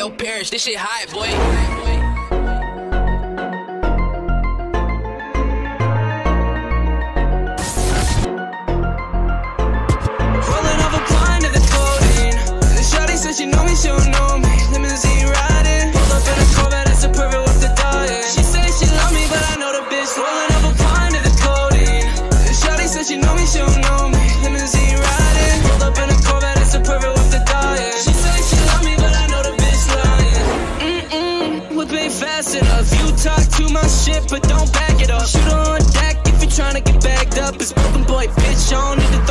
Ayo, Parrish, this shit hot, boy. She know me, she don't know me. Limousine riding. Pull up in a Corvette, it's a perfect with the diet. She say she love me, but I know the bitch. Rolling up a pint of the codeine. Shawty said she know me, she don't know me. Fast enough. You talk too much shit, but don't back it up. Shoot on deck if you're trying to get bagged up. It's broken boy, bitch, need to